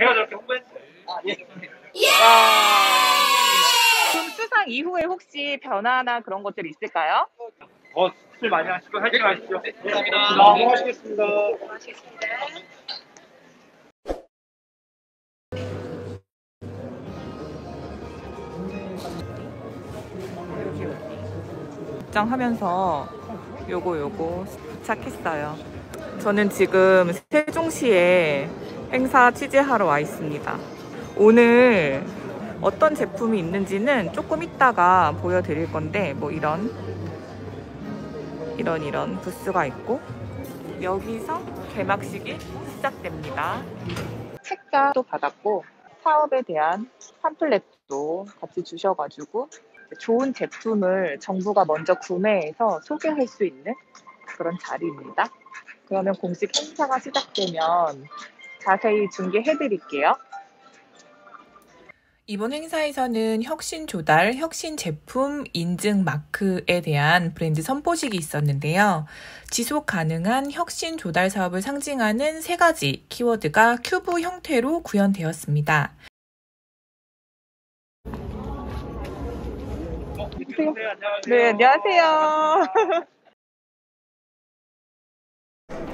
제가 저렇게 홍보했어요. 아, 예. 그럼 수상 이후에 혹시 변화나 그런 것들이 있을까요? 더 수술 많이 하시고 화이팅 하십시오. 네, 감사합니다. 너무 하시겠습니다. 입장하면서 요거 요거 부착했어요. 저는 지금 세종시에 행사 취재하러 와 있습니다. 오늘 어떤 제품이 있는지는 조금 이따가 보여드릴 건데 뭐 이런 이런 이런 부스가 있고 여기서 개막식이 시작됩니다. 책자도 받았고 사업에 대한 팜플렛도 같이 주셔가지고 좋은 제품을 정부가 먼저 구매해서 소개할 수 있는 그런 자리입니다. 그러면 공식 행사가 시작되면 자세히 중계해 드릴게요. 이번 행사에서는 혁신 조달, 혁신 제품 인증 마크에 대한 브랜드 선포식이 있었는데요. 지속 가능한 혁신 조달 사업을 상징하는 세 가지 키워드가 큐브 형태로 구현되었습니다. 네, 안녕하세요.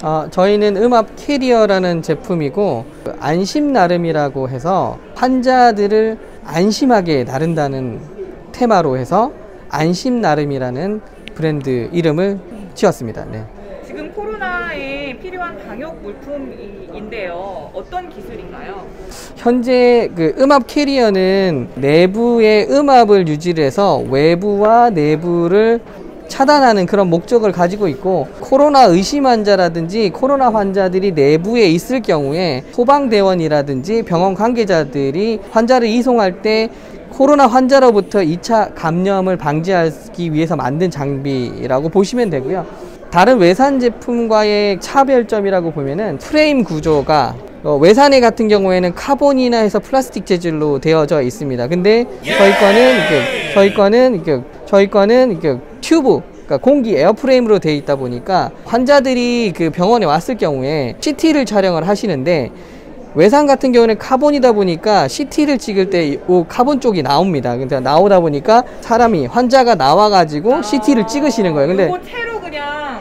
어, 저희는 음압 캐리어라는 제품이고 그 안심나르미라고 해서 환자들을 안심하게 나른다는 테마로 해서 안심나르미라는 브랜드 이름을 지었습니다. 네. 지금 코로나에 필요한 방역 물품인데요. 어떤 기술인가요? 현재 그 음압 캐리어는 내부의 음압을 유지를 해서 외부와 내부를 차단하는 그런 목적을 가지고 있고 코로나 의심 환자라든지 코로나 환자들이 내부에 있을 경우에 소방대원이라든지 병원 관계자들이 환자를 이송할 때 코로나 환자로부터 2차 감염을 방지하기 위해서 만든 장비라고 보시면 되고요. 다른 외산 제품과의 차별점이라고 보면은 프레임 구조가 어, 외산에 같은 경우에는 카본이나 해서 플라스틱 재질로 되어져 있습니다. 근데 저희 거는 저희 거는 이렇게, 저희 거는 이렇게 튜브 그러니까 공기 air frame으로 되어 있다 보니까 환자들이 그 병원에 왔을 경우에 CT를 촬영을 하시는데 외산 같은 경우는 카본이다 보니까 CT를 찍을 때 이 카본 쪽이 나옵니다. 근데 나오다 보니까 사람이 환자가 나와 가지고 CT를 찍으시는 거예요. 근데 채로 그냥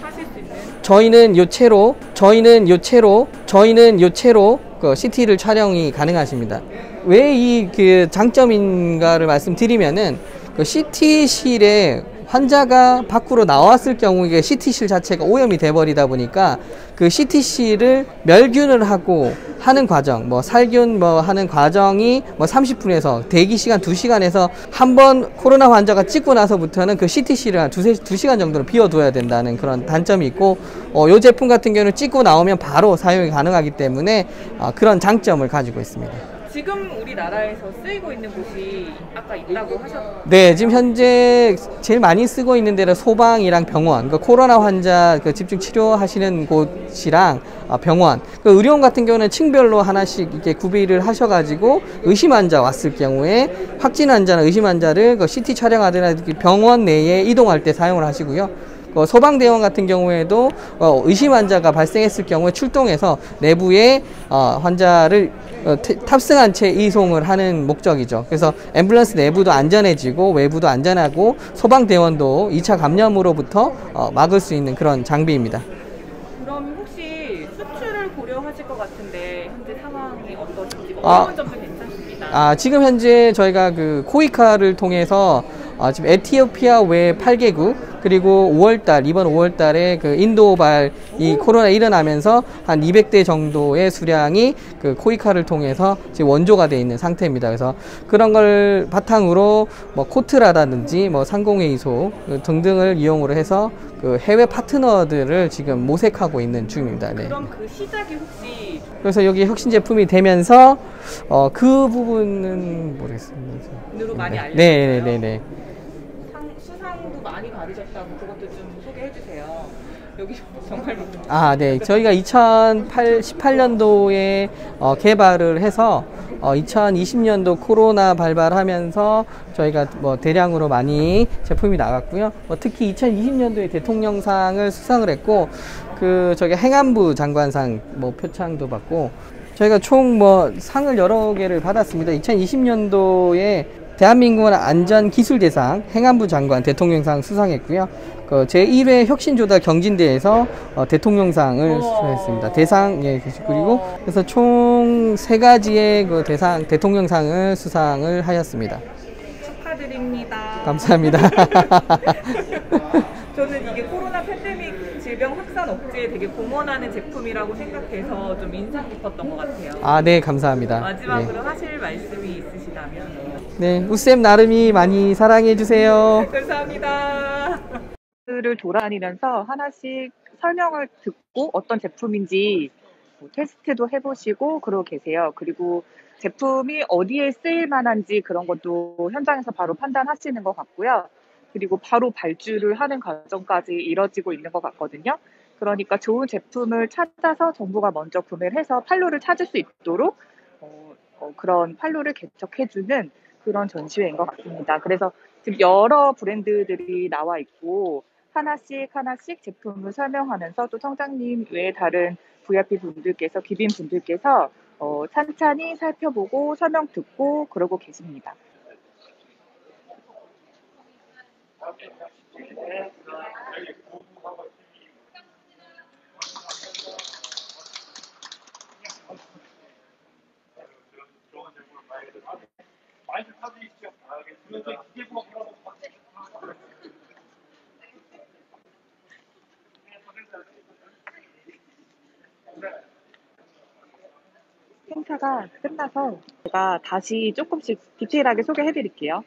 하실 수 있는 저희는 요 채로 저희는 요 채로 저희는 요 채로 그 CT를 촬영이 가능하십니다. 왜 이 그 장점인가를 말씀드리면은 그 CT실에 환자가 밖으로 나왔을 경우에 CT실 자체가 오염이 돼버리다 보니까 그 CT실을 멸균을 하고 하는 과정, 뭐 살균 뭐 하는 과정이 뭐 30분에서 대기 시간 2시간에서 한 번 코로나 환자가 찍고 나서부터는 그 CT실을 한 두세, 2시간 정도는 비워둬야 된다는 그런 단점이 있고 어, 요 제품 같은 경우는 찍고 나오면 바로 사용이 가능하기 때문에 어, 그런 장점을 가지고 있습니다. 지금 우리나라에서 쓰이고 있는 곳이 아까 있다고 하셨 네, 지금 현재 제일 많이 쓰고 있는 데는 소방이랑 병원, 그 코로나 환자 그 집중 치료하시는 곳이랑 어, 병원, 그 의료원 같은 경우는 층별로 하나씩 이렇게 구비를 하셔가지고 의심 환자 왔을 경우에 확진 환자나 의심 환자를 그 CT 촬영하거나 병원 내에 이동할 때 사용을 하시고요. 어, 소방대원 같은 경우에도 어, 의심 환자가 발생했을 경우에 출동해서 내부에 어, 환자를 어, 태- 탑승한 채 이송을 하는 목적이죠. 그래서 앰뷸런스 내부도 안전해지고 외부도 안전하고 소방대원도 2차 감염으로부터 어, 막을 수 있는 그런 장비입니다. 그럼 혹시 수출을 고려하실 것 같은데 현재 상황이 어떠신지 아. 어려운 점도 괜찮습니다. 아, 지금 현재 저희가 그 코이카를 통해서 아, 지금 에티오피아 외 8개국 그리고 5월달 이번 5월달에 그 인도발 이 코로나 일어나면서 한 200대 정도의 수량이 그 코이카를 통해서 지금 원조가 돼 있는 상태입니다. 그래서 그런 걸 바탕으로 뭐 코트라든지 뭐 상공회의소 등등을 이용으로 해서 그 해외 파트너들을 지금 모색하고 있는 중입니다. 네. 그럼 그 시작이 혹시 그래서 여기 혁신 제품이 되면서 어, 그 부분은 모르겠습니다. 으로 많이? 네, 네, 네, 네. 상, 수상도 많이 받으셨다고 그것도 좀 소개해 주세요. 여기 정말 아, 네. 저희가 2018년도에 어, 개발을 해서 어, 2020년도 코로나 발발하면서 저희가 뭐 대량으로 많이 제품이 나갔고요. 뭐 특히 2020년도에 대통령상을 수상을 했고 그 저기 행안부 장관상 뭐 표창도 받고 저희가 총 뭐 상을 여러 개를 받았습니다. 2020년도에 대한민국은 안전기술대상 행안부 장관 대통령상 수상했고요. 그 제1회 혁신조달 경진대에서 어, 대통령상을 수상했습니다. 대상 예 그리고 그래서 총 세 가지의 그 대상 대통령상을 수상을 하였습니다. 축하드립니다. 감사합니다. 저는 이게 코로나 팬데믹 질병 확산 억제에 되게 공헌하는 제품이라고 생각해서 좀 인상 깊었던 것 같아요. 아, 네, 감사합니다. 마지막으로 하실 말씀이 있으시다면 네, 네 우쌤 나름이 많이 사랑해 주세요. 감사합니다. 를 돌아다니면서 하나씩 설명을 듣고 어떤 제품인지 뭐 테스트도 해보시고 그러고 계세요. 그리고 제품이 어디에 쓰일 만한지 그런 것도 현장에서 바로 판단하시는 것 같고요. 그리고 바로 발주를 하는 과정까지 이뤄지고 있는 것 같거든요. 그러니까 좋은 제품을 찾아서 정부가 먼저 구매를 해서 판로를 찾을 수 있도록 어, 어, 그런 판로를 개척해주는 그런 전시회인 것 같습니다. 그래서 지금 여러 브랜드들이 나와 있고 하나씩 하나씩 제품을 설명하면서 또 청장님 외에 다른 VIP 분들께서 기빈 분들께서 어, 찬찬히 살펴보고 설명 듣고 그러고 계십니다. 많이 좀 사주십시오. 알겠습니다. 기계부가 그러고 행사가 끝나서 제가 다시 조금씩 디테일하게 소개해 드릴게요.